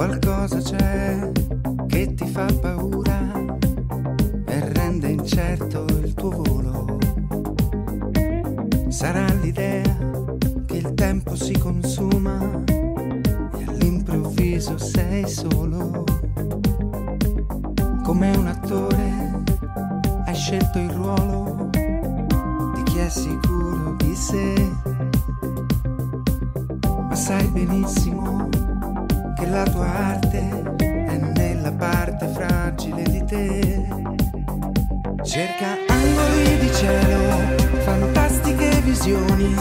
Qualcosa c'è che ti fa paura e rende incerto il tuo volo. Sarà l'idea che il tempo si consuma e all'improvviso sei solo. Come un attore hai scelto il ruolo di chi è sicuro di sé. Ma sai benissimo che la tua arte è nella parte fragile di te. Cerca angoli di cielo, fantastiche visioni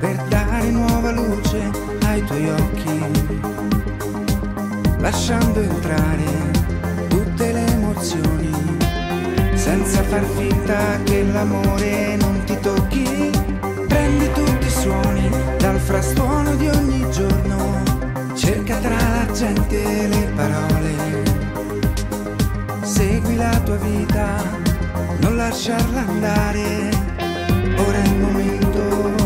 per dare nuova luce ai tuoi occhi, lasciando entrare tutte le emozioni, senza far finta che l'amore non ti tocchi. Prendi tutti i suoni dal frastuono di tua vita, non lasciarla andare, ora è il momento.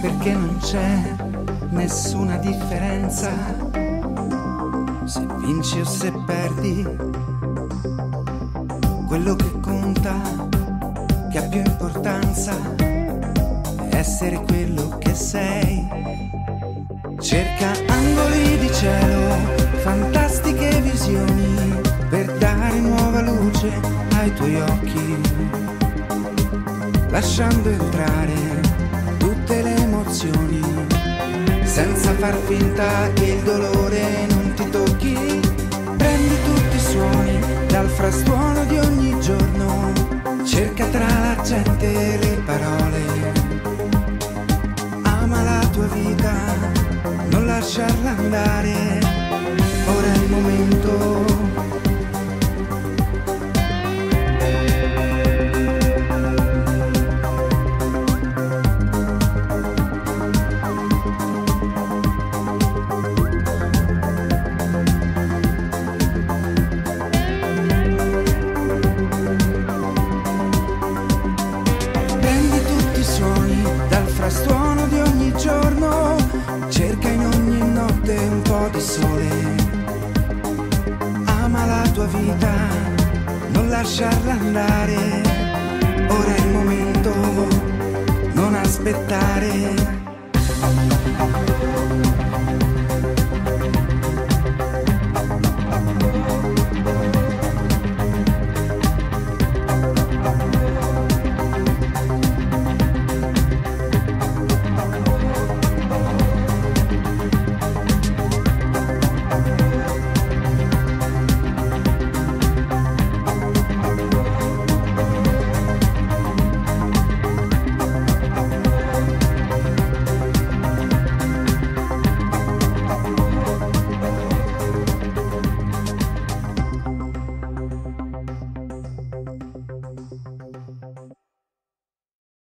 perché non c'è nessuna differenza se vinci o se perdi. Quello che conta, che ha più importanza, è essere quello che sei. Cerca angoli di cielo, fantastiche visioni, per dare nuova luce ai tuoi occhi, lasciando entrare tutte le emozioni, senza far finta che il dolore non ti tocchi. Prendi tutti i suoni dal frastuono di ogni giorno, cerca tra la gente le parole. Ama la tua vita, non lasciarla andare, frastuono di ogni giorno, cerca in ogni notte un po' di sole. Ama la tua vita, non lasciarla andare, ora è il momento, non aspettare.